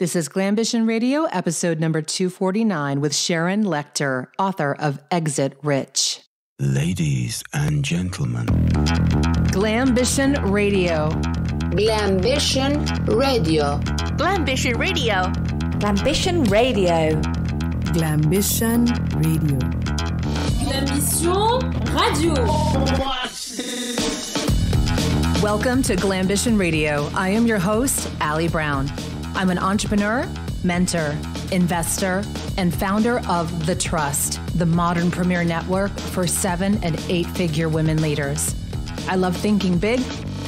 This is Glambition Radio, episode number 249, with Sharon Lechter, author of Exit Rich. Ladies and gentlemen, Glambition Radio. Glambition Radio. Glambition Radio. Glambition Radio. Glambition Radio. Glambition Radio. Welcome to Glambition Radio. I am your host, Ali Brown. I'm an entrepreneur, mentor, investor, and founder of The Trust, the modern premier network for seven and eight figure women leaders. I love thinking big,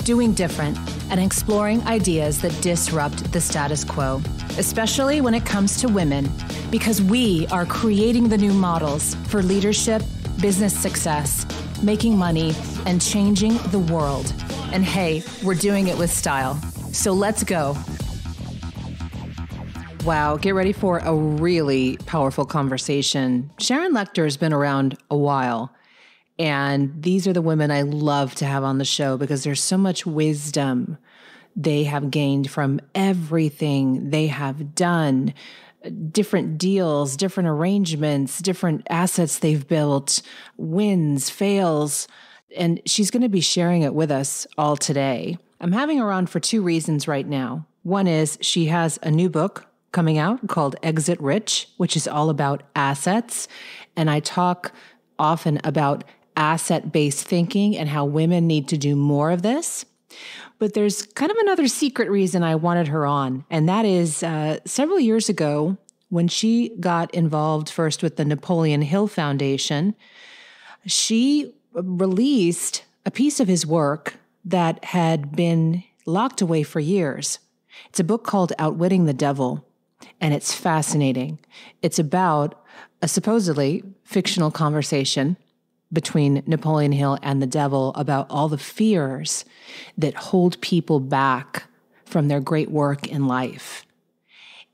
doing different, and exploring ideas that disrupt the status quo, especially when it comes to women, because we are creating the new models for leadership, business success, making money, and changing the world. And hey, we're doing it with style. So let's go. Wow, get ready for a really powerful conversation. Sharon Lechter has been around a while, and these are the women I love to have on the show because there's so much wisdom they have gained from everything they have done different deals, different arrangements, different assets they've built, wins, fails. And she's going to be sharing it with us all today. I'm having her on for two reasons right now. One is she has a new book coming out called Exit Rich, which is all about assets. And I talk often about asset based thinking and how women need to do more of this. But there's kind of another secret reason I wanted her on, and that is uh, several years ago when she got involved first with the Napoleon Hill Foundation, she released a piece of his work that had been locked away for years. It's a book called Outwitting the Devil and it's fascinating. It's about a supposedly fictional conversation between Napoleon Hill and the devil about all the fears that hold people back from their great work in life.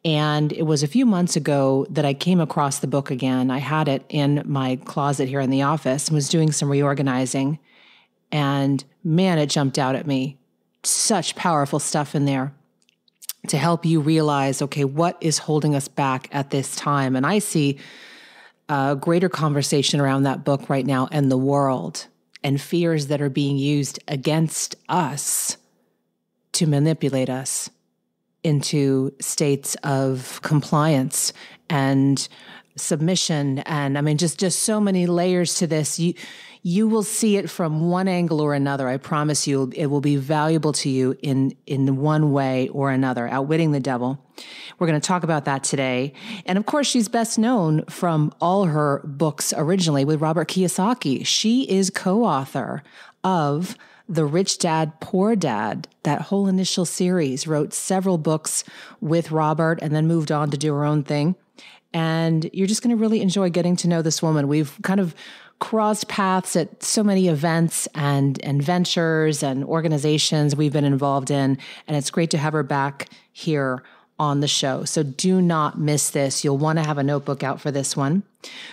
And it was a few months ago that I came across the book again. I had it in my closet here in the office and was doing some reorganizing. And man, it jumped out at me. Such powerful stuff in there to help you realize okay, what is holding us back at this time? And I see a greater conversation around that book right now and the world and fears that are being used against us to manipulate us into states of compliance and submission and i mean just just so many layers to this you you will see it from one angle or another. I promise you, it will be valuable to you in, in one way or another. Outwitting the Devil. We're going to talk about that today. And of course, she's best known from all her books originally with Robert Kiyosaki. She is co author of the Rich Dad, Poor Dad, that whole initial series, wrote several books with Robert and then moved on to do her own thing. And you're just going to really enjoy getting to know this woman. We've kind of crossed paths at so many events and and ventures and organizations we've been involved in and it's great to have her back here on the show. So do not miss this. You'll want to have a notebook out for this one.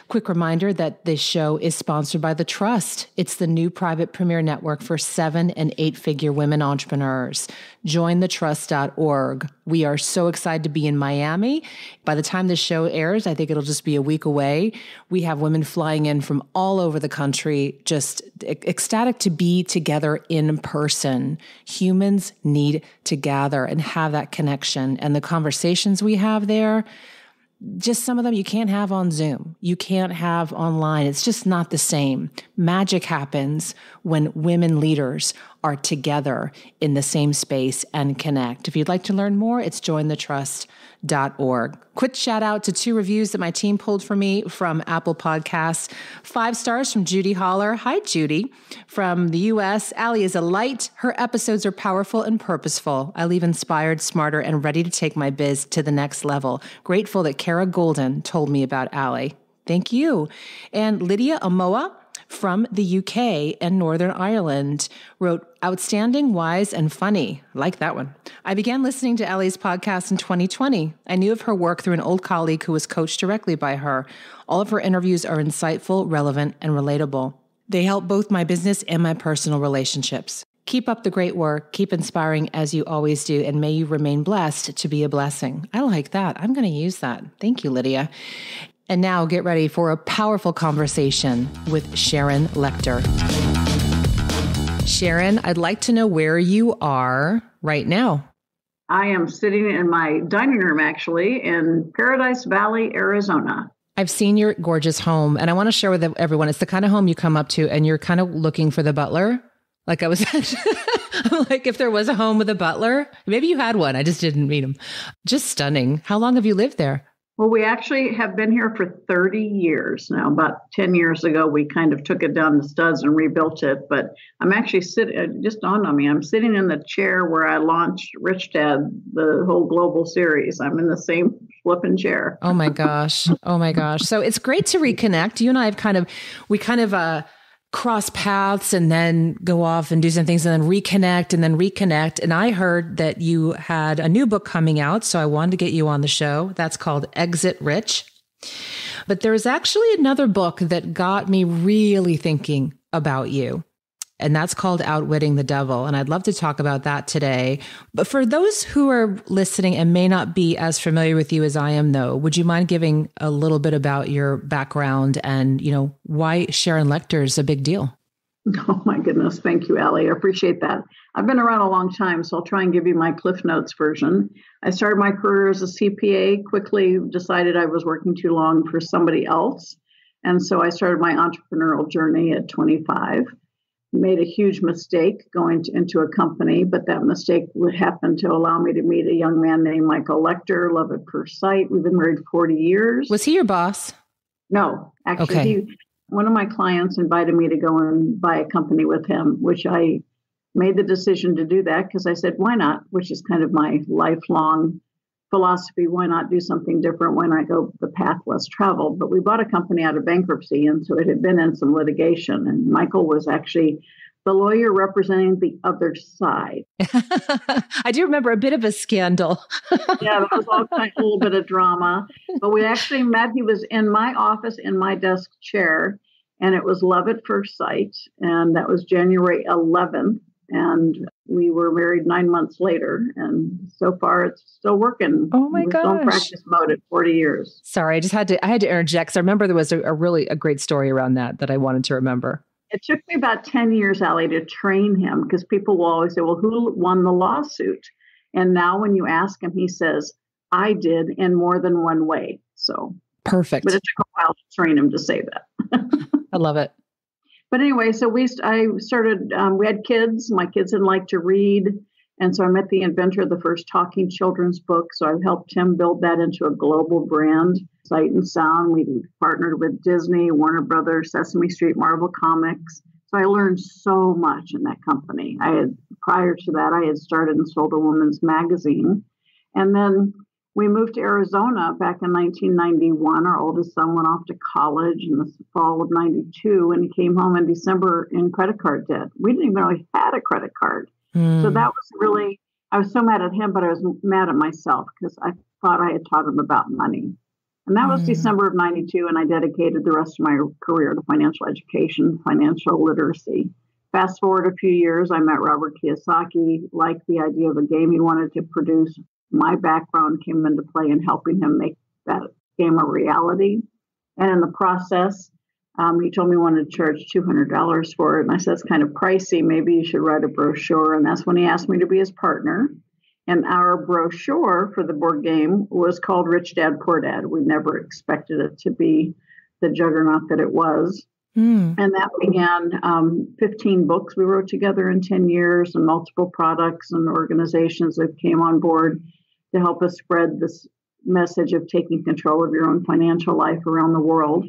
Quick reminder that this show is sponsored by The Trust. It's the new private premier network for seven and eight figure women entrepreneurs. Join thetrust.org. We are so excited to be in Miami. By the time this show airs, I think it'll just be a week away. We have women flying in from all over the country, just ecstatic to be together in person. Humans need to gather and have that connection. And the conversations we have there, just some of them you can't have on Zoom. You can't have online. It's just not the same. Magic happens when women leaders are together in the same space and connect. If you'd like to learn more, it's jointhetrust.org. Quick shout out to two reviews that my team pulled for me from Apple Podcasts. Five stars from Judy Holler. Hi, Judy. From the US, Ali is a light. Her episodes are powerful and purposeful. I leave inspired, smarter, and ready to take my biz to the next level. Grateful that Kara Goldin told me about Ali. Thank you. And Lydia Amoa from the UK and Northern Ireland wrote, Outstanding, wise, and funny. Like that one. I began listening to Ali's podcast in 2020. I knew of her work through an old colleague who was coached directly by her. All of her interviews are insightful, relevant, and relatable. They help both my business and my personal relationships. Keep up the great work. Keep inspiring as you always do. And may you remain blessed to be a blessing. I like that. I'm going to use that. Thank you, Lydia. And now get ready for a powerful conversation with Sharon Lechter. Sharon, I'd like to know where you are right now. I am sitting in my dining room actually in Paradise Valley, Arizona. I've seen your gorgeous home and I want to share with everyone. It's the kind of home you come up to and you're kind of looking for the butler. Like I was like, if there was a home with a butler, maybe you had one. I just didn't meet him. Just stunning. How long have you lived there? Well, we actually have been here for 30 years now. About 10 years ago, we kind of took it down to studs and rebuilt it. But I'm actually sitting, uh, just dawned on me, I'm sitting in the chair where I launched Rich Dad, the whole global series. I'm in the same flipping chair. oh my gosh. Oh my gosh. So it's great to reconnect. You and I have kind of, we kind of, uh, cross paths and then go off and do some things and then reconnect and then reconnect. And I heard that you had a new book coming out. So I wanted to get you on the show. That's called Exit Rich. But there's actually another book that got me really thinking about you and that's called Outwitting the Devil. And I'd love to talk about that today. But for those who are listening and may not be as familiar with you as I am, though, would you mind giving a little bit about your background and, you know, why Sharon Lechter is a big deal? Oh my goodness. Thank you, Ali. I appreciate that. I've been around a long time, so I'll try and give you my Cliff Notes version. I started my career as a CPA, quickly decided I was working too long for somebody else. And so I started my entrepreneurial journey at 25 made a huge mistake going to, into a company, but that mistake would happen to allow me to meet a young man named Michael Lechter, love at first sight. We've been married 40 years. Was he your boss? No, actually, okay. he, one of my clients invited me to go and buy a company with him, which I made the decision to do that because I said, why not? Which is kind of my lifelong philosophy why not do something different? Why not go the path less traveled? But we bought a company out of bankruptcy and so it had been in some litigation and michael was actually the lawyer representing the other side. I do remember a bit of a scandal. Yeah there was all kind, a little bit of drama. But we actually met he was in my office in my desk chair and it was love at first sight and that was january 11th and we were married nine months later and so far it's still working. Oh my god practice mode at 40 years. Sorry i just had to i had to interject because i remember there was a, a, really a great story around that that i wanted to remember. It took me about 10 years Ali, to train him because people will always say well who won the lawsuit? And now when you ask him he says i did in more than one way so. Perfect. But it took a while to train him to say that. I love it but anyway, so we I started. Um, we had kids. My kids didn't like to read, and so I met the inventor of the first talking children's book. So I've helped him build that into a global brand, Sight and Sound. We partnered with Disney, Warner Brothers, Sesame Street, Marvel Comics. So I learned so much in that company. I had prior to that, I had started and sold a woman's magazine, and then we moved to Arizona back in 1991. Our oldest son went off to college in the fall of 92, and he came home in December in credit card debt. We didn't even know he had a credit card. Mm. So that was really, I was so mad at him, but I was mad at myself because I thought I had taught him about money. And that was mm. December of 92, and I dedicated the rest of my career to financial education, financial literacy. Fast forward a few years, I met Robert Kiyosaki, liked the idea of a game he wanted to produce my background came into play in helping him make that game a reality. And in the process, um, he told me he wanted to charge $200 for it. And I said, it's kind of pricey. Maybe you should write a brochure. And that's when he asked me to be his partner. And our brochure for the board game was called Rich Dad, Poor Dad. We never expected it to be the juggernaut that it was. Mm. And that began um, 15 books we wrote together in 10 years and multiple products and organizations that came on board to help us spread this message of taking control of your own financial life around the world.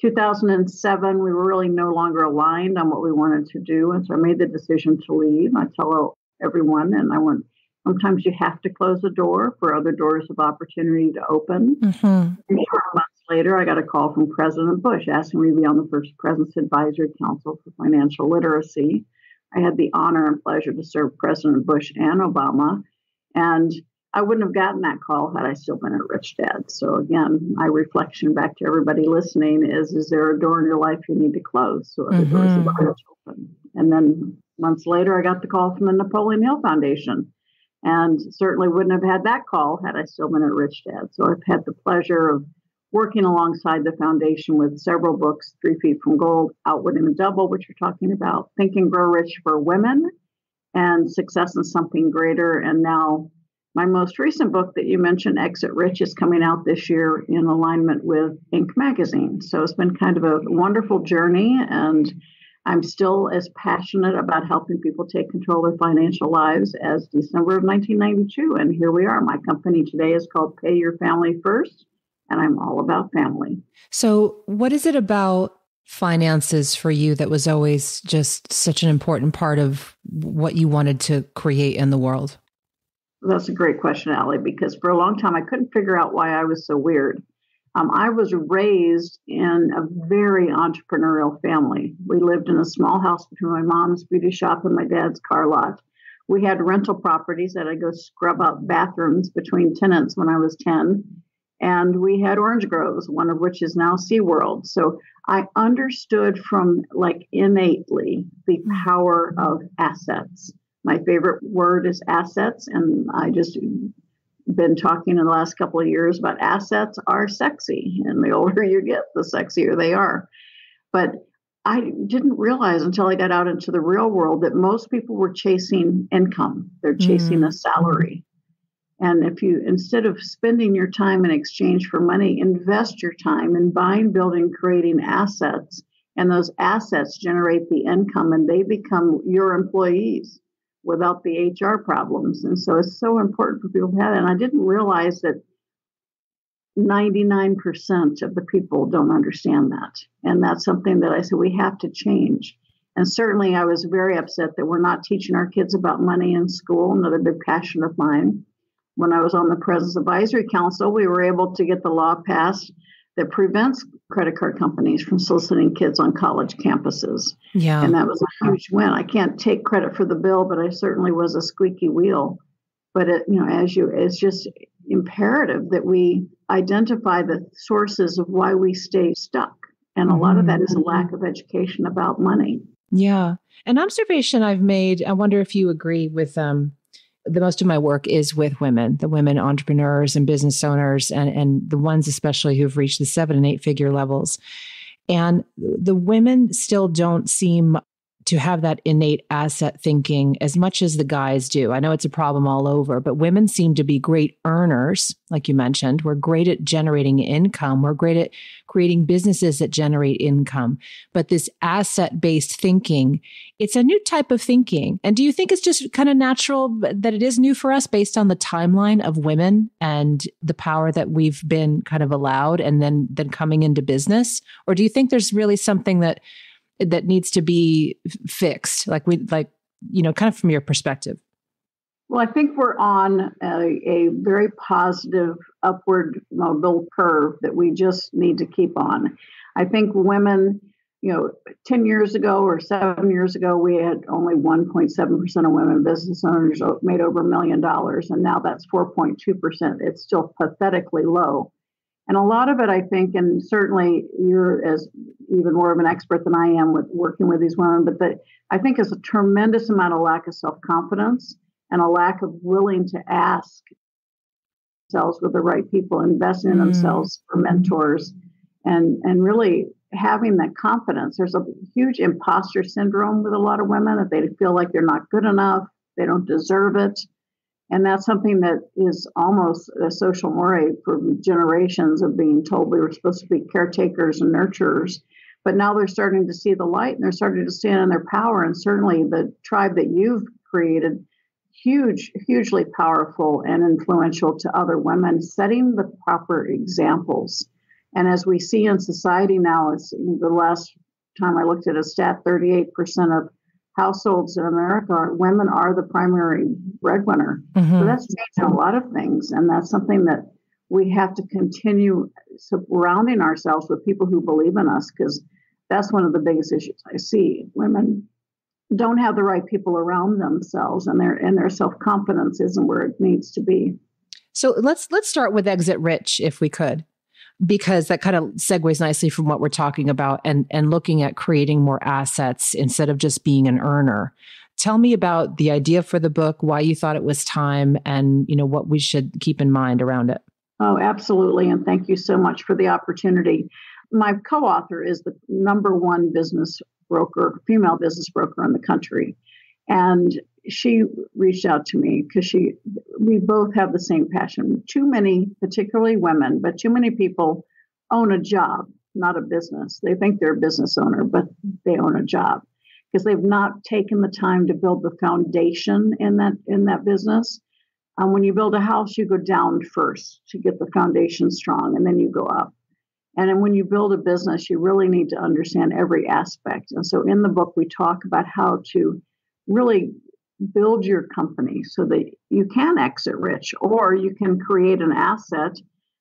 2007, we were really no longer aligned on what we wanted to do. And so I made the decision to leave. I tell everyone, and I went, sometimes you have to close a door for other doors of opportunity to open. Mm-hmm. months later, I got a call from President Bush asking me to be on the first President's Advisory Council for Financial Literacy. I had the honor and pleasure to serve President Bush and Obama. And I wouldn't have gotten that call had I still been a rich dad. So again, my reflection back to everybody listening is: Is there a door in your life you need to close so other mm-hmm. doors open? And then months later, I got the call from the Napoleon Hill Foundation. And certainly wouldn't have had that call had I still been at Rich Dad. So I've had the pleasure of working alongside the foundation with several books Three Feet from Gold, Outwitting the Devil, which you're talking about, Think and Grow Rich for Women, and Success in Something Greater. And now my most recent book that you mentioned, Exit Rich, is coming out this year in alignment with Inc. magazine. So it's been kind of a wonderful journey, and I'm still as passionate about helping people take control of their financial lives as December of 1992. And here we are. My company today is called Pay Your Family First, and I'm all about family. So, what is it about finances for you that was always just such an important part of what you wanted to create in the world? That's a great question, Ali, because for a long time I couldn't figure out why I was so weird. Um, I was raised in a very entrepreneurial family. We lived in a small house between my mom's beauty shop and my dad's car lot. We had rental properties that I go scrub up bathrooms between tenants when I was 10. And we had orange groves, one of which is now SeaWorld. So I understood from like innately the power of assets my favorite word is assets, and I just been talking in the last couple of years about assets are sexy, and the older you get, the sexier they are. But I didn't realize until I got out into the real world that most people were chasing income. They're chasing mm. a salary. And if you, instead of spending your time in exchange for money, invest your time in buying, building, creating assets, and those assets generate the income and they become your employees without the HR problems. And so it's so important for people to have that. And I didn't realize that 99% of the people don't understand that. And that's something that I said we have to change. And certainly I was very upset that we're not teaching our kids about money in school, another big passion of mine. When I was on the President's Advisory Council, we were able to get the law passed that prevents credit card companies from soliciting kids on college campuses. Yeah. And that was a huge win. I can't take credit for the bill, but I certainly was a squeaky wheel. But it, you know, as you it's just imperative that we identify the sources of why we stay stuck. And a lot of that is a lack of education about money. Yeah. An observation I've made, I wonder if you agree with um the most of my work is with women, the women entrepreneurs and business owners, and, and the ones especially who've reached the seven and eight figure levels. And the women still don't seem to have that innate asset thinking as much as the guys do. I know it's a problem all over, but women seem to be great earners, like you mentioned. We're great at generating income, we're great at creating businesses that generate income. But this asset based thinking, it's a new type of thinking. And do you think it's just kind of natural that it is new for us based on the timeline of women and the power that we've been kind of allowed and then then coming into business? Or do you think there's really something that that needs to be fixed like we like you know kind of from your perspective? Well i think we're on a, a very positive upward mobile curve that we just need to keep on. I think women you know 10 years ago or 7 years ago we had only 1.7% of women business owners made over a million dollars and now that's 4.2% it's still pathetically low and a lot of it, I think, and certainly you're as even more of an expert than I am with working with these women, but that I think is a tremendous amount of lack of self confidence and a lack of willing to ask themselves with the right people, investing in mm. themselves for mentors, and and really having that confidence. There's a huge imposter syndrome with a lot of women that they feel like they're not good enough, they don't deserve it. And that's something that is almost a social mores for generations of being told we were supposed to be caretakers and nurturers. But now they're starting to see the light and they're starting to stand in their power. And certainly the tribe that you've created, huge, hugely powerful and influential to other women, setting the proper examples. And as we see in society now, it's the last time I looked at a stat, 38% of households in America, women are the primary breadwinner. Mm-hmm. So that's changing a lot of things. And that's something that we have to continue surrounding ourselves with people who believe in us because that's one of the biggest issues I see. Women don't have the right people around themselves and their and their self-confidence isn't where it needs to be. So let's let's start with exit rich if we could because that kind of segues nicely from what we're talking about and and looking at creating more assets instead of just being an earner tell me about the idea for the book, why you thought it was time, and you know what we should keep in mind around it. Oh, absolutely. And thank you so much for the opportunity. My co author is the number one business broker, female business broker in the country. And she reached out to me because she, we both have the same passion. Too many, particularly women, but too many people own a job, not a business. They think they're a business owner, but they own a job because they've not taken the time to build the foundation in that in that business. Um, when you build a house, you go down first to get the foundation strong, and then you go up. And then when you build a business, you really need to understand every aspect. And so in the book, we talk about how to really build your company so that you can exit rich or you can create an asset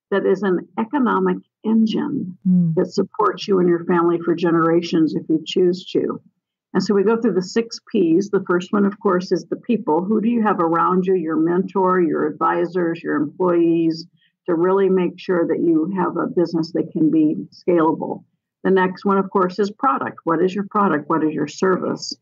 that is an economic engine mm. that supports you and your family for generations if you choose to. And so we go through the six P's. The first one, of course, is the people. Who do you have around you, your mentor, your advisors, your employees, to really make sure that you have a business that can be scalable? The next one, of course, is product. What is your product? What is your service?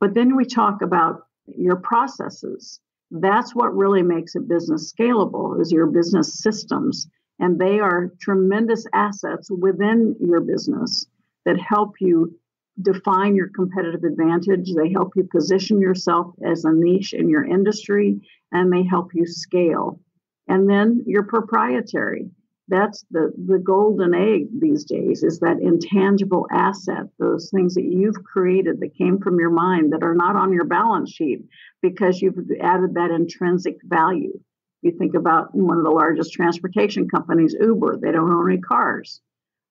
But then we talk about your processes. That's what really makes a business scalable is your business systems. And they are tremendous assets within your business that help you define your competitive advantage. They help you position yourself as a niche in your industry and they help you scale. And then you're proprietary. That's the, the golden egg these days is that intangible asset, those things that you've created that came from your mind that are not on your balance sheet because you've added that intrinsic value. You think about one of the largest transportation companies, Uber, they don't own any cars.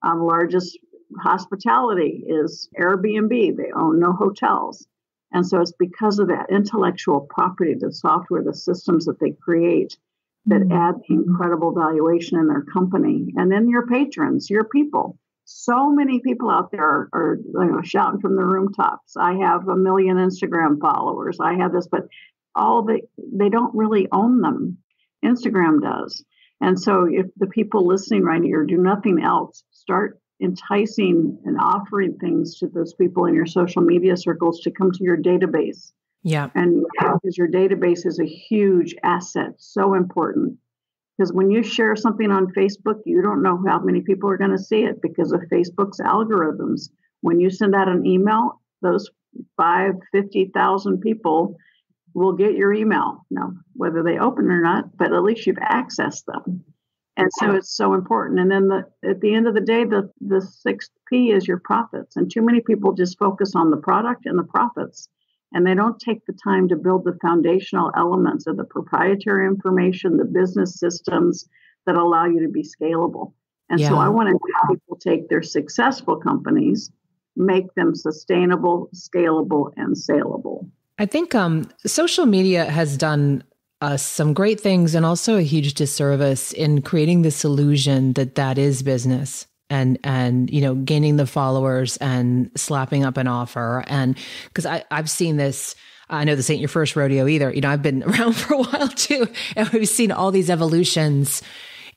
Um, largest hospitality is Airbnb. They own no hotels. And so it's because of that intellectual property, the software, the systems that they create that mm-hmm. add incredible valuation in their company. And then your patrons, your people. So many people out there are, are you know, shouting from the rooftops. I have a million Instagram followers. I have this, but all the they don't really own them. Instagram does. And so if the people listening right here do nothing else, start enticing and offering things to those people in your social media circles to come to your database. Yeah. And because your database is a huge asset, so important. Because when you share something on Facebook, you don't know how many people are going to see it because of Facebook's algorithms. When you send out an email, those five, 50,000 people will get your email. Now, whether they open or not, but at least you've accessed them and so it's so important and then the, at the end of the day the, the sixth p is your profits and too many people just focus on the product and the profits and they don't take the time to build the foundational elements of the proprietary information the business systems that allow you to be scalable. And yeah. so i want to have people take their successful companies make them sustainable scalable and saleable. I think um, social media has done us some great things and also a huge disservice in creating this illusion that that is business and and you know gaining the followers and slapping up an offer. And because I I've seen this I know this ain't your first rodeo either. You know I've been around for a while too and we've seen all these evolutions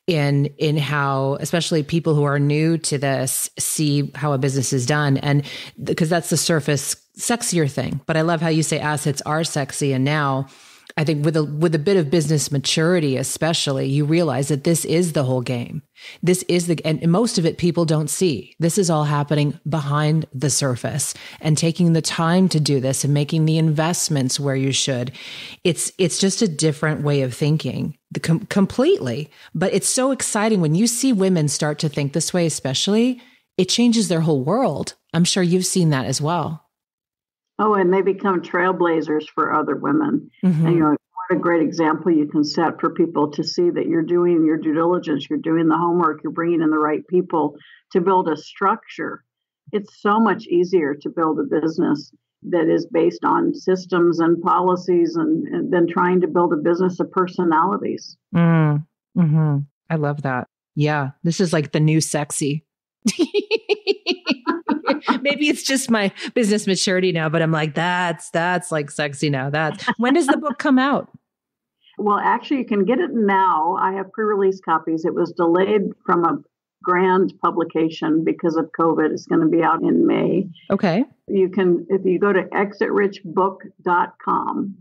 in in how especially people who are new to this see how a business is done. And because that's the surface sexier thing. But I love how you say assets are sexy and now I think with a with a bit of business maturity, especially, you realize that this is the whole game. This is the and most of it people don't see. This is all happening behind the surface and taking the time to do this and making the investments where you should. It's it's just a different way of thinking com- completely. But it's so exciting when you see women start to think this way, especially. It changes their whole world. I'm sure you've seen that as well. Oh, and they become trailblazers for other women. Mm-hmm. And you know, what a great example you can set for people to see that you're doing your due diligence, you're doing the homework, you're bringing in the right people to build a structure. It's so much easier to build a business that is based on systems and policies and, and than trying to build a business of personalities. Mm, hmm I love that. Yeah, this is like the new sexy. maybe it's just my business maturity now, but I'm like, that's that's like sexy now. That's when does the book come out? Well, actually, you can get it now. I have pre-release copies. It was delayed from a grand publication because of COVID. It's going to be out in May. Okay. You can, if you go to exitrichbook.com,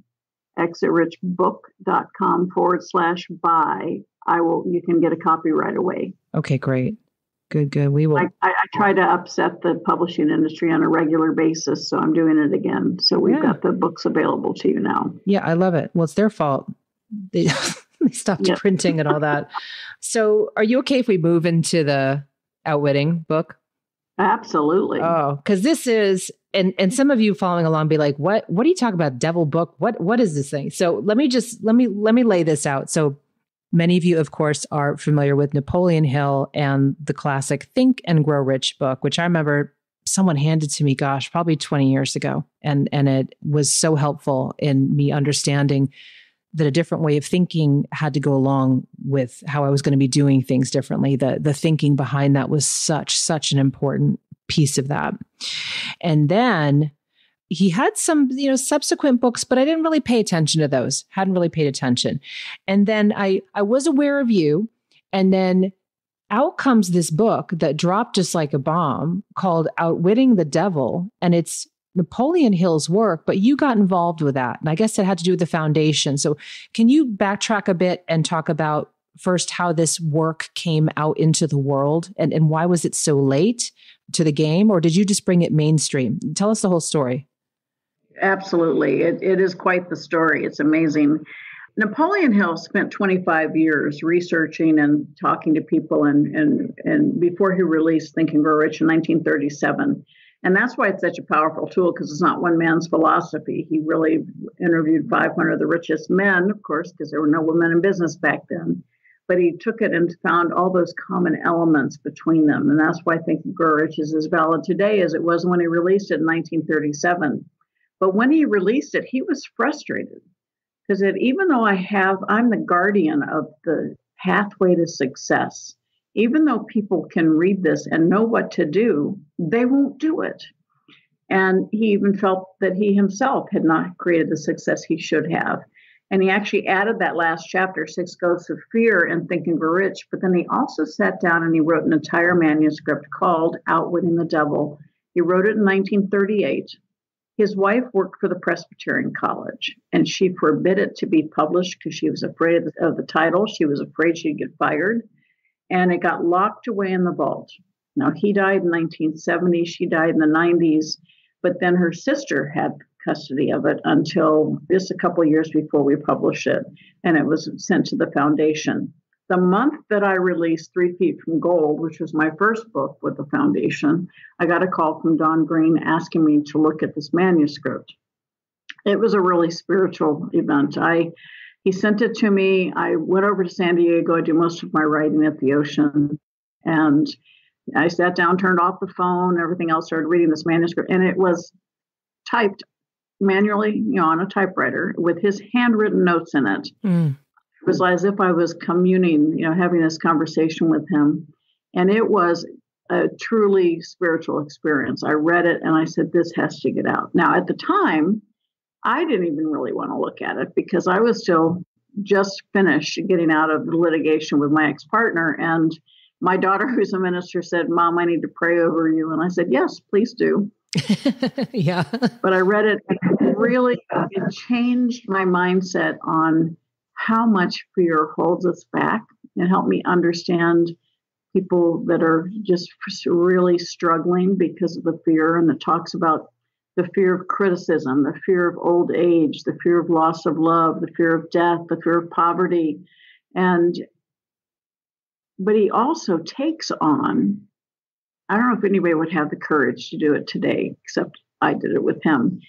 exitrichbook.com forward slash buy, I will, you can get a copy right away. Okay, great. Good, good. We will. I, I, try to upset the publishing industry on a regular basis, so I'm doing it again. So we've Yeah. got the books available to you now. Yeah, I love it. Well, it's their fault. They, they stopped printing and all that. So, are you okay if we move into the outwitting book? Absolutely. Oh, because this is and and some of you following along be like, what what are you talking about? Devil book? What what is this thing? So let me just let me let me lay this out. So many of you, of course, are familiar with Napoleon Hill and the classic Think and Grow Rich book, which I remember someone handed to me, gosh, probably 20 years ago. And and it was so helpful in me understanding that a different way of thinking had to go along with how I was going to be doing things differently. The the thinking behind that was such such an important piece of that. And then he had some, you know, subsequent books, but I didn't really pay attention to those. Hadn't really paid attention. And then I I was aware of you and then out comes this book that dropped just like a bomb called Outwitting the Devil and it's Napoleon Hill's work, but you got involved with that. And I guess it had to do with the foundation. So can you backtrack a bit and talk about first how this work came out into the world and, and why was it so late to the game? Or did you just bring it mainstream? Tell us the whole story. Absolutely. It, it is quite the story. It's amazing. Napoleon Hill spent 25 years researching and talking to people and, and, and before he released Think and Grow Rich in 1937. And that's why it's such a powerful tool because it's not one man's philosophy. He really interviewed 500 of the richest men, of course, because there were no women in business back then. But he took it and found all those common elements between them. And that's why I Think Grow Rich is as valid today as it was when he released it in 1937. But when he released it, he was frustrated because it, even though I have, I'm the guardian of the pathway to success. Even though people can read this and know what to do, they won't do it. And he even felt that he himself had not created the success he should have. And he actually added that last chapter, Six Ghosts of Fear and Think and Grow Rich. But then he also sat down and he wrote an entire manuscript called Outwitting the Devil. He wrote it in 1938. His wife worked for the Presbyterian College and she forbid it to be published because she was afraid of the, of the title. She was afraid she'd get fired. And it got locked away in the vault. Now, he died in 1970, she died in the 90s, but then her sister had custody of it until just a couple years before we published it, and it was sent to the foundation. The month that I released Three Feet from Gold, which was my first book with the foundation, I got a call from Don Green asking me to look at this manuscript. It was a really spiritual event. I he sent it to me. I went over to San Diego. I do most of my writing at the ocean, and I sat down, turned off the phone, everything else, started reading this manuscript, and it was typed manually, you know, on a typewriter with his handwritten notes in it. Mm. It was as if I was communing, you know, having this conversation with him. And it was a truly spiritual experience. I read it and I said, this has to get out. Now, at the time, I didn't even really want to look at it because I was still just finished getting out of the litigation with my ex partner. And my daughter, who's a minister, said, Mom, I need to pray over you. And I said, Yes, please do. yeah. But I read it, it really, it changed my mindset on how much fear holds us back and helped me understand people that are just really struggling because of the fear. And it talks about the fear of criticism, the fear of old age, the fear of loss of love, the fear of death, the fear of poverty. And, but he also takes on, I don't know if anybody would have the courage to do it today, except I did it with him.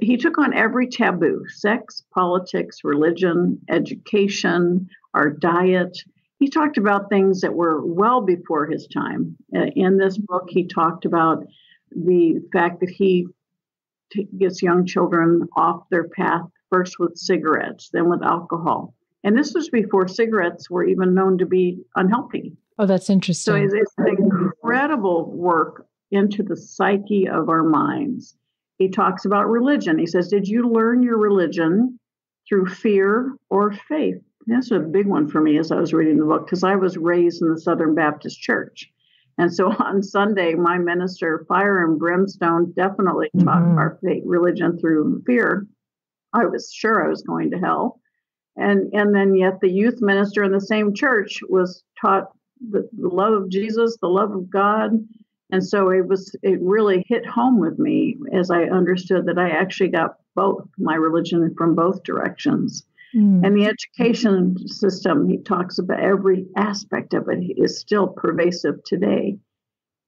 He took on every taboo sex, politics, religion, education, our diet. He talked about things that were well before his time. Uh, In this book, he talked about the fact that he t- gets young children off their path first with cigarettes, then with alcohol. And this was before cigarettes were even known to be unhealthy. Oh, that's interesting. So it's, it's an incredible work into the psyche of our minds. He talks about religion. He says, Did you learn your religion through fear or faith? That's a big one for me as I was reading the book because I was raised in the Southern Baptist Church. And so on Sunday, my minister, Fire and Brimstone, definitely taught Mhm. our faith, religion through fear. I was sure I was going to hell. And, and then yet the youth minister in the same church was taught the, the love of Jesus, the love of God. And so it was, it really hit home with me as I understood that I actually got both my religion from both directions. Mm. And the education system, he talks about every aspect of it, is still pervasive today.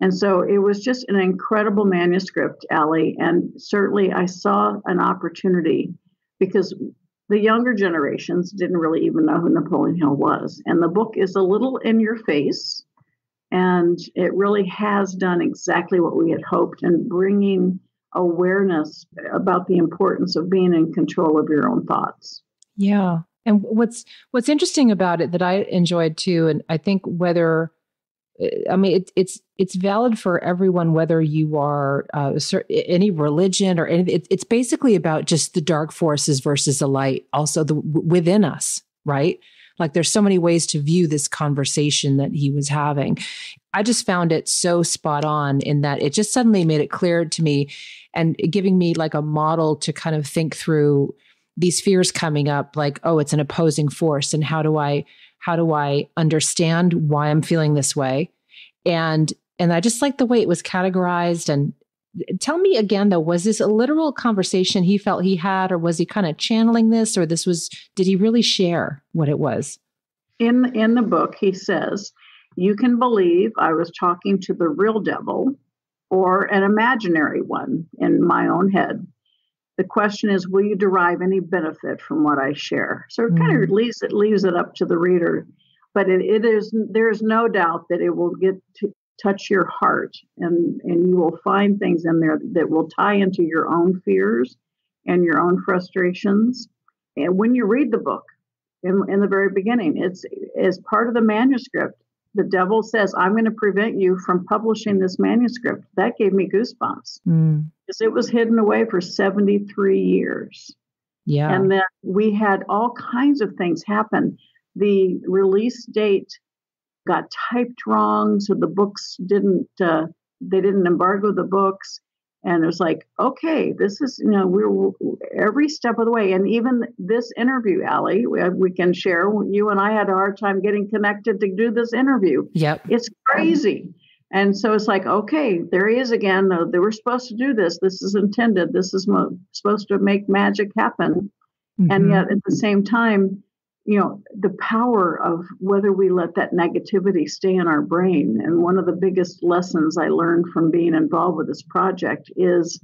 And so it was just an incredible manuscript, Ali. And certainly I saw an opportunity because the younger generations didn't really even know who Napoleon Hill was. And the book is a little in your face. And it really has done exactly what we had hoped in bringing awareness about the importance of being in control of your own thoughts. Yeah. And what's what's interesting about it that I enjoyed too, and I think whether I mean it, it's it's valid for everyone whether you are uh, any religion or any. It, it's basically about just the dark forces versus the light, also the within us, right? Like there's so many ways to view this conversation that he was having. I just found it so spot on in that it just suddenly made it clear to me and giving me like a model to kind of think through these fears coming up like oh it's an opposing force and how do i how do i understand why i'm feeling this way and and i just like the way it was categorized and tell me again though was this a literal conversation he felt he had or was he kind of channeling this or this was did he really share what it was? In in the book he says you can believe i was talking to the real devil or an imaginary one in my own head. The question is will you derive any benefit from what i share? So it kind of mm. leaves it leaves it up to the reader but it, it is there's no doubt that it will get to touch your heart and and you will find things in there that will tie into your own fears and your own frustrations. And when you read the book in, in the very beginning it's as part of the manuscript. The devil says i'm going to prevent you from publishing this manuscript. That gave me goosebumps. Mm, because it was hidden away for 73 years. Yeah. And then we had all kinds of things happen. The release date got typed wrong so the books didn't uh, they didn't embargo the books and it was like okay this is you know we're every step of the way and even this interview Ali, we, we can share you and i had a hard time getting connected to do this interview yep it's crazy. And so it's like, okay, there he is again. They were supposed to do this. This is intended. This is mo- supposed to make magic happen. And Mhm. yet at the same time, you know, the power of whether we let that negativity stay in our brain. And one of the biggest lessons I learned from being involved with this project is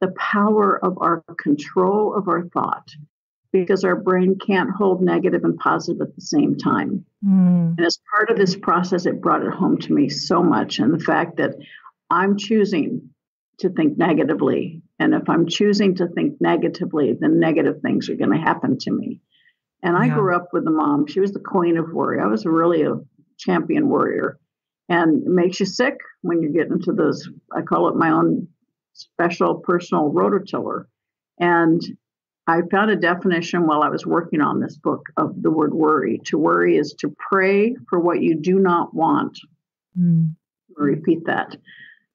the power of our control of our thought because our brain can't hold negative and positive at the same time. Mm, And as part of this process, it brought it home to me so much. And the fact that I'm choosing to think negatively. And if I'm choosing to think negatively, then negative things are going to happen to me. And I Yeah. grew up with a mom. She was the queen of worry. I was really a champion warrior. And it makes you sick when you get into those, I call it my own special personal rototiller. And I found a definition while I was working on this book of the word worry. To worry is to pray for what you do not want. mm, Repeat that.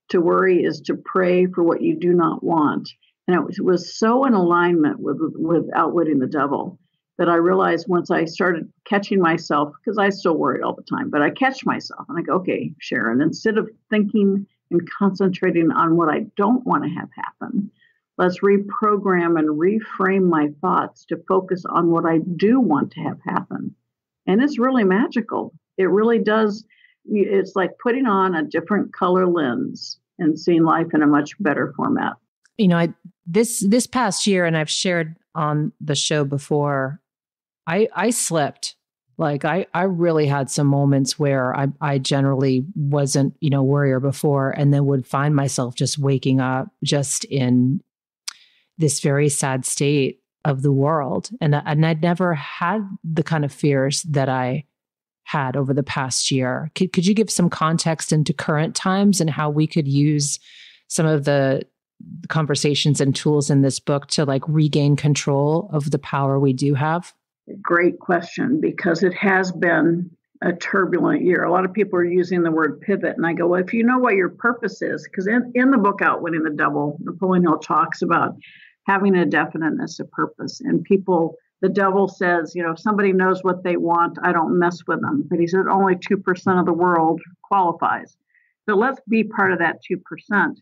To worry is to pray for what you do not want. And it was, it was so in alignment with, with outwitting the devil that I realized once I started catching myself, because I still worry all the time, but I catch myself and I go, okay, Sharon, instead of thinking and concentrating on what I don't want to have happen, let's reprogram and reframe my thoughts to focus on what I do want to have happen. And it's really magical. It really does. It's like putting on a different color lens and seeing life in a much better format. you know, I this this past year, and I've shared on the show before, I I slipped. Like I I really had some moments where I I generally wasn't you know worrier before, and then would find myself just waking up just in this very sad state of the world, and and I'd never had the kind of fears that I had over the past year. Could could you give some context into current times and how we could use some of the conversations and tools in this book to like regain control of the power we do have? Great question because it has been a turbulent year. A lot of people are using the word pivot. And I go, well, if you know what your purpose is, because in, in the book Outwitting the Devil, Napoleon Hill talks about having a definiteness of purpose. And people, the devil says, you know, if somebody knows what they want, I don't mess with them. But he said only 2% of the world qualifies. So let's be part of that 2%.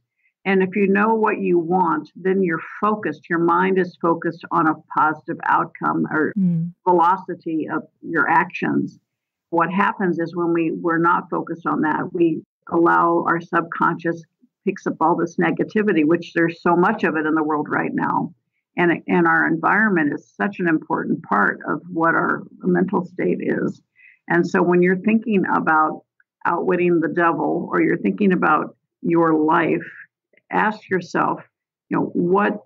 And if you know what you want, then you're focused. Your mind is focused on a positive outcome or mm. velocity of your actions what happens is when we we're not focused on that, we allow our subconscious picks up all this negativity, which there's so much of it in the world right now. And, and our environment is such an important part of what our mental state is. And so when you're thinking about outwitting the devil or you're thinking about your life, ask yourself, you know, what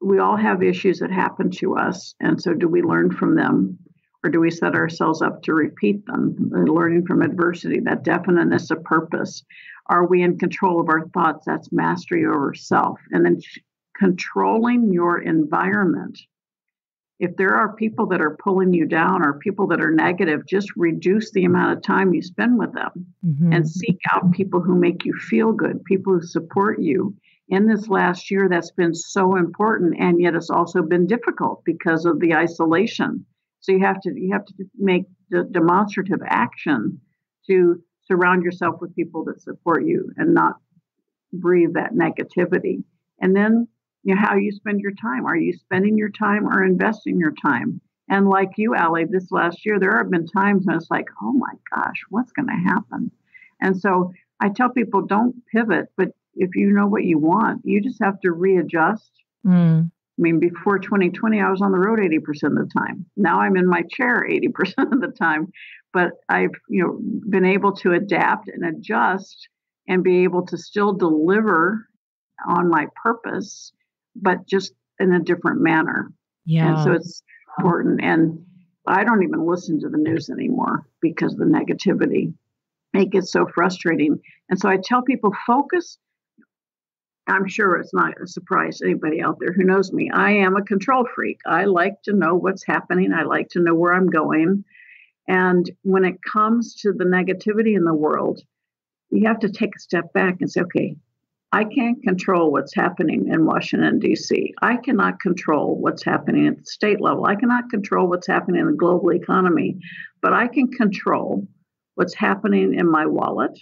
we all have issues that happen to us. And so do we learn from them? or do we set ourselves up to repeat them? Learning from adversity, that definiteness of purpose. Are we in control of our thoughts? That's mastery over self. And then controlling your environment. If there are people that are pulling you down or people that are negative, just reduce the amount of time you spend with them mm-hmm. and seek out people who make you feel good, people who support you. In this last year, that's been so important, and yet it's also been difficult because of the isolation so you have to you have to make the demonstrative action to surround yourself with people that support you and not breathe that negativity. And then you know how you spend your time. Are you spending your time or investing your time? And like you, Ali, this last year, there have been times when it's like, oh my gosh, what's going to happen? And so I tell people don't pivot, but if you know what you want, you just have to readjust. Mm. I mean, before 2020, I was on the road 80% of the time. Now I'm in my chair 80% of the time. But I've, you know, been able to adapt and adjust and be able to still deliver on my purpose, but just in a different manner. Yeah. And so it's important. And I don't even listen to the news anymore because of the negativity. It gets so frustrating. And so I tell people focus I'm sure it's not a surprise to anybody out there who knows me. I am a control freak. I like to know what's happening, I like to know where I'm going. And when it comes to the negativity in the world, you have to take a step back and say, okay, I can't control what's happening in Washington, D.C. I cannot control what's happening at the state level. I cannot control what's happening in the global economy, but I can control what's happening in my wallet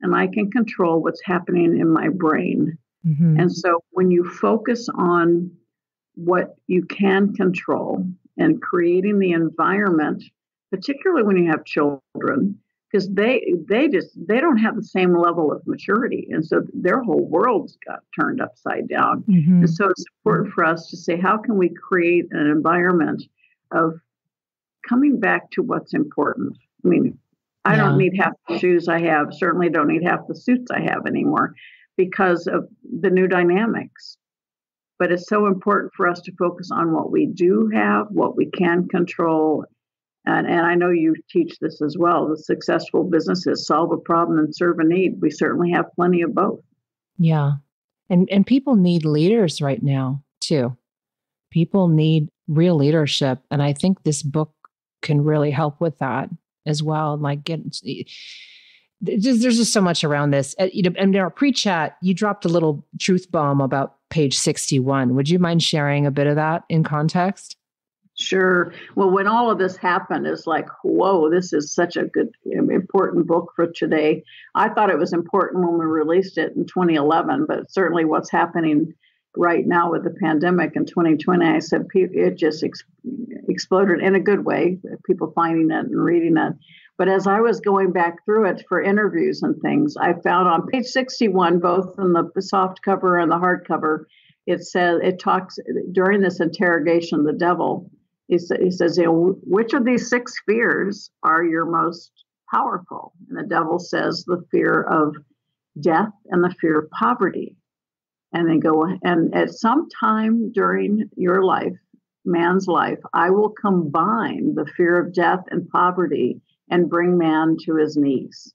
and I can control what's happening in my brain. Mm-hmm. And so when you focus on what you can control and creating the environment, particularly when you have children, because they they just they don't have the same level of maturity and so their whole world's got turned upside down mm-hmm. and so it's important for us to say how can we create an environment of coming back to what's important i mean i yeah. don't need half the shoes i have certainly don't need half the suits i have anymore because of the new dynamics. But it's so important for us to focus on what we do have, what we can control. And, and I know you teach this as well. The successful businesses solve a problem and serve a need. We certainly have plenty of both. Yeah. And and people need leaders right now too. People need real leadership. And I think this book can really help with that as well. Like get there's, just so much around this. And in our pre-chat, you dropped a little truth bomb about page 61. Would you mind sharing a bit of that in context? Sure. Well, when all of this happened, it's like, whoa, this is such a good, important book for today. I thought it was important when we released it in 2011, but certainly what's happening right now with the pandemic in 2020, I said it just ex- exploded in a good way. People finding it and reading it. But as I was going back through it for interviews and things, I found on page 61, both in the soft cover and the hardcover, it says it talks during this interrogation, the devil. He, sa- he says, you know, which of these six fears are your most powerful? And the devil says the fear of death and the fear of poverty. And they go, and at some time during your life, man's life, I will combine the fear of death and poverty and bring man to his knees.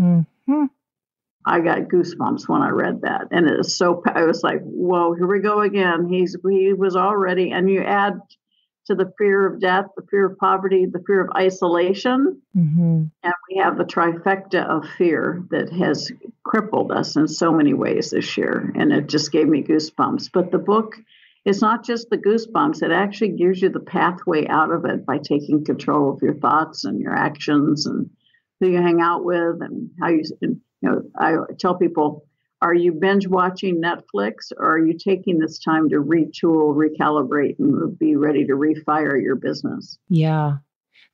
Mm-hmm. I got goosebumps when I read that, and it was so. I was like, "Whoa, here we go again." He's he was already, and you add to the fear of death, the fear of poverty, the fear of isolation. Mm-hmm. And we have the trifecta of fear that has crippled us in so many ways this year. And it just gave me goosebumps. But the book is not just the goosebumps, it actually gives you the pathway out of it by taking control of your thoughts and your actions and who you hang out with and how you, you know, I tell people, are you binge watching Netflix or are you taking this time to retool, recalibrate, and be ready to refire your business? Yeah.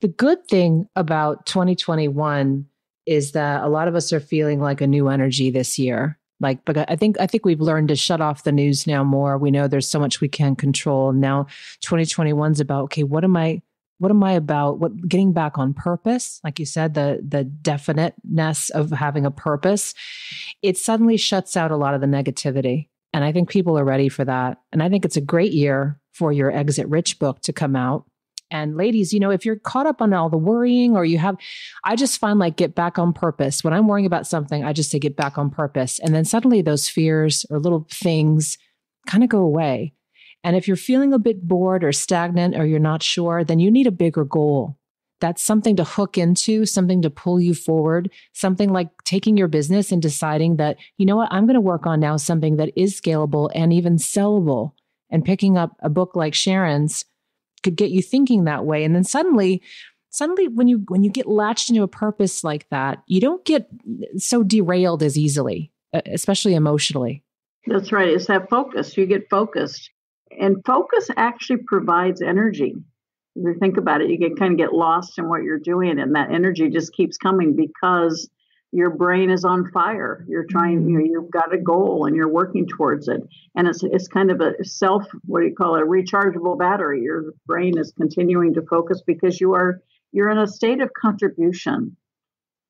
The good thing about 2021 is that a lot of us are feeling like a new energy this year. Like, but I think I think we've learned to shut off the news now more. We know there's so much we can control. Now 2021 is about okay, what am I what am I about? What getting back on purpose, like you said, the the definiteness of having a purpose, it suddenly shuts out a lot of the negativity. And I think people are ready for that. And I think it's a great year for your Exit Rich book to come out. And ladies, you know, if you're caught up on all the worrying or you have, I just find like get back on purpose. When I'm worrying about something, I just say get back on purpose. And then suddenly those fears or little things kind of go away. And if you're feeling a bit bored or stagnant or you're not sure, then you need a bigger goal. That's something to hook into, something to pull you forward, something like taking your business and deciding that, you know what, I'm going to work on now something that is scalable and even sellable. And picking up a book like Sharon's could get you thinking that way. And then suddenly, suddenly when you when you get latched into a purpose like that, you don't get so derailed as easily, especially emotionally. That's right. It's that focus. You get focused. And focus actually provides energy. If you think about it, you can kind of get lost in what you're doing, and that energy just keeps coming because your brain is on fire. You're trying, you know, mm-hmm. you've got a goal and you're working towards it. And it's it's kind of a self, what do you call it, a rechargeable battery. Your brain is continuing to focus because you are you're in a state of contribution.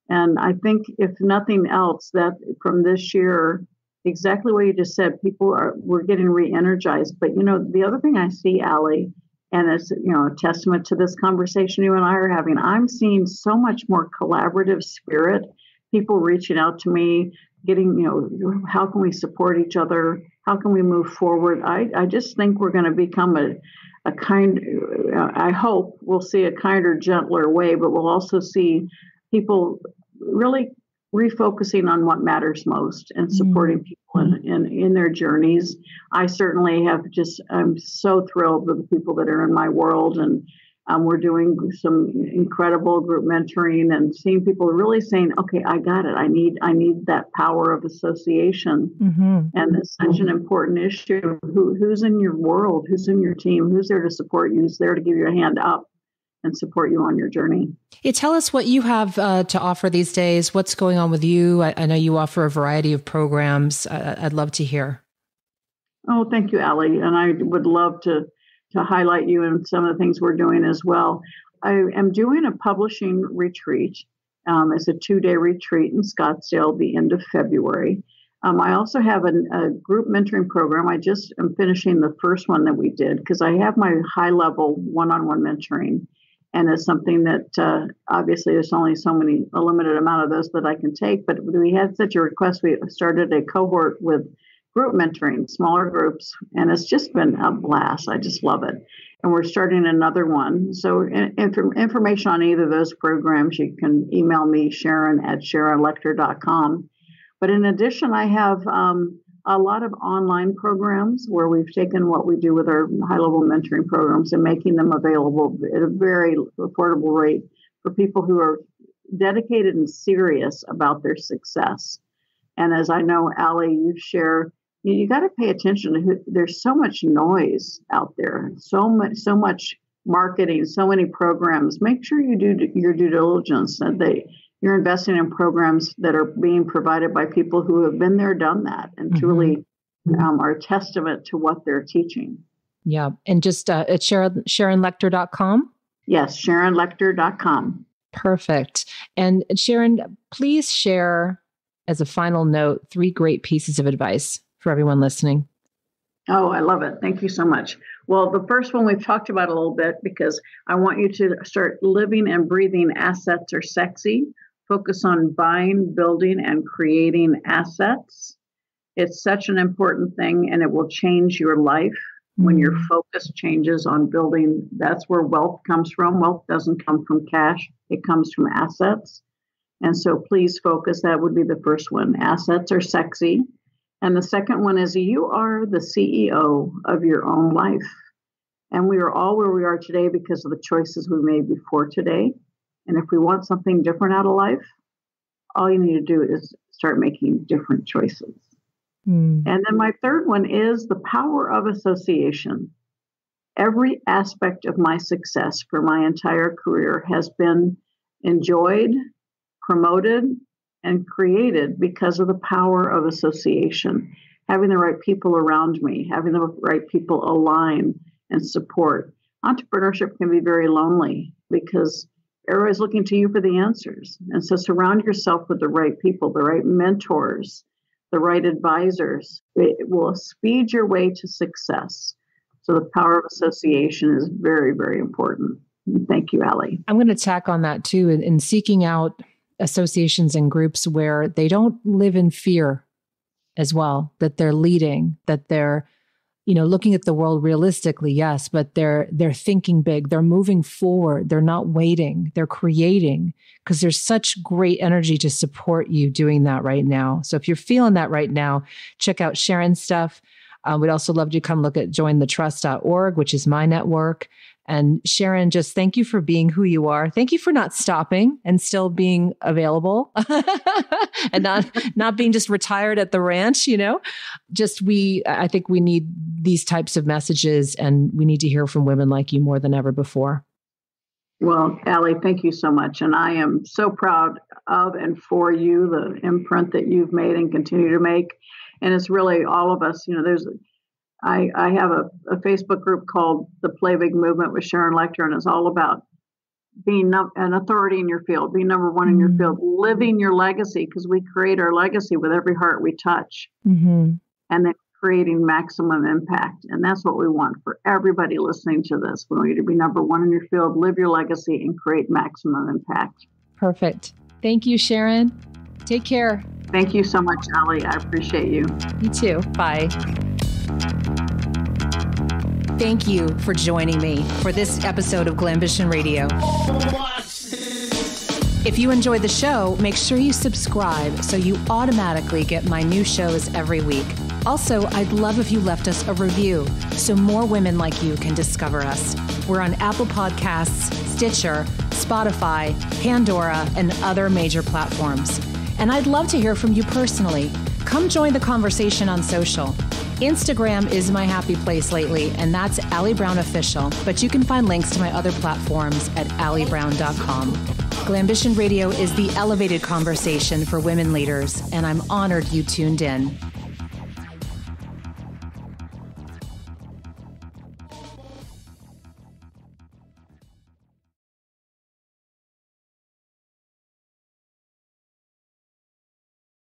And I think if nothing else, that from this year, exactly what you just said. People are we're getting re-energized. But you know, the other thing I see, Ali, and it's you know a testament to this conversation you and I are having. I'm seeing so much more collaborative spirit. People reaching out to me, getting you know, how can we support each other? How can we move forward? I I just think we're going to become a a kind. Uh, I hope we'll see a kinder, gentler way, but we'll also see people really refocusing on what matters most and mm-hmm. supporting people in, in, in their journeys. I certainly have just, I'm so thrilled with the people that are in my world. And um, we're doing some incredible group mentoring and seeing people really saying, okay, I got it. I need, I need that power of association. Mm-hmm. And it's such an important issue. Who, who's in your world? Who's in your team? Who's there to support you? Who's there to give you a hand up? And support you on your journey. Hey, tell us what you have uh, to offer these days. What's going on with you? I, I know you offer a variety of programs. I'd love to hear. Oh, thank you, Ali. And I would love to to highlight you and some of the things we're doing as well. I am doing a publishing retreat. Um, it's a two day retreat in Scottsdale, the end of February. Um, I also have a, a, group mentoring program. I just am finishing the first one that we did because I have my high level one on one mentoring and it's something that uh, obviously there's only so many a limited amount of those that I can take. But we had such a request, we started a cohort with group mentoring, smaller groups, and it's just been a blast. I just love it. And we're starting another one. So in, information on either of those programs, you can email me Sharon at SharonLechter.com. But in addition, I have um, a lot of online programs where we've taken what we do with our high level mentoring programs and making them available at a very affordable rate for people who are dedicated and serious about their success. And as I know, Ali, you share, you, you got to pay attention to who, there's so much noise out there, so much, so much marketing, so many programs. Make sure you do your due diligence that they you're investing in programs that are being provided by people who have been there, done that, and mm-hmm. truly um, are a testament to what they're teaching. Yeah. And just uh, at Sharon, SharonLechter.com? Yes, SharonLechter.com. Perfect. And Sharon, please share as a final note three great pieces of advice for everyone listening. Oh, I love it. Thank you so much. Well, the first one we've talked about a little bit because I want you to start living and breathing assets are sexy focus on buying, building, and creating assets. It's such an important thing and it will change your life. when your mm-hmm. focus changes on building. That's where wealth comes from. Wealth doesn't come from cash. It comes from assets. And so please focus. That would be the first one. Assets are sexy. And the second one is you are the ceo of your own life. And we are all where we are today because of the choices we made before today and if we want something different out of life all you need to do is start making different choices Mm. And then my third one is the power of association. Every aspect of my success for my entire career has been enjoyed, promoted, and created because of the power of association. Having the right people around me, having the right people align and support. Entrepreneurship can be very lonely because everybody's looking to you for the answers. And so surround yourself with the right people, the right mentors, the right advisors, it will speed your way to success. So the power of association is very, very important. Thank you, Ali. I'm going to tack on that too in, in seeking out associations and groups where they don't live in fear as well, that they're leading, that they're you know looking at the world realistically yes but they're they're thinking big. They're moving forward. They're not waiting. They're creating because there's such great energy to support you doing that right now. So if you're feeling that right now check out sharon's stuff. Uh, we'd also love to come look at jointhetrust.org which is my network and Sharon, just thank you for being who you are. Thank you for not stopping and still being available and not not being just retired at the ranch, you know. Just we I think we need these types of messages and we need to hear from women like you more than ever before. Well, Ali, thank you so much. And I am so proud of and for you, the imprint that you've made and continue to make. And it's really all of us, you know, there's I, I have a, a, Facebook group called the Play Big Movement with Sharon Lechter, and it's all about being no, an authority in your field, being number one in your mm-hmm. field, living your legacy, because we create our legacy with every heart we touch, mm-hmm. and then creating maximum impact. And that's what we want for everybody listening to this. We want you to be number one in your field, live your legacy, and create maximum impact. Perfect. Thank you, Sharon. Take care. Thank you so much, Ali. I appreciate you. You too. Bye. Thank you for joining me for this episode of Glambition Radio. If you enjoyed the show, make sure you subscribe so you automatically get my new shows every week. Also, I'd love if you left us a review so more women like you can discover us. We're on Apple Podcasts, Stitcher, Spotify, Pandora, and other major platforms. And I'd love to hear from you personally. Come join the conversation on social. Instagram is my happy place lately, and that's Ali Brown Official, but you can find links to my other platforms at alibrown.com. Glambition Radio is the elevated conversation for women leaders, and I'm honored you tuned in.